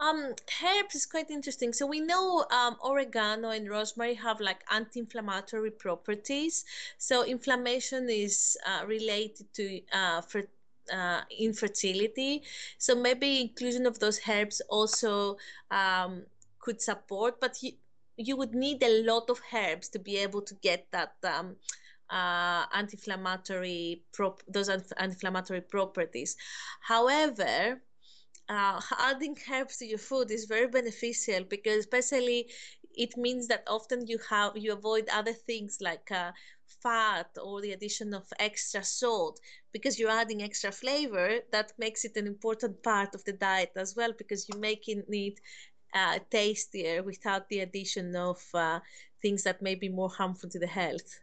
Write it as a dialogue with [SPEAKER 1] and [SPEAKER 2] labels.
[SPEAKER 1] Um, herbs is quite interesting. So we know um, oregano and rosemary have like anti-inflammatory properties. So inflammation is uh, related to uh, uh, infertility. So maybe inclusion of those herbs also um, could support, but you, you would need a lot of herbs to be able to get that um, uh, anti-inflammatory prop- those anti-inflammatory properties. However, uh, adding herbs to your food is very beneficial because especially it means that often you have you avoid other things like uh, fat or the addition of extra salt because you're adding extra flavor that makes it an important part of the diet as well because you're making it uh, tastier without the addition of uh, things that may be more harmful to the health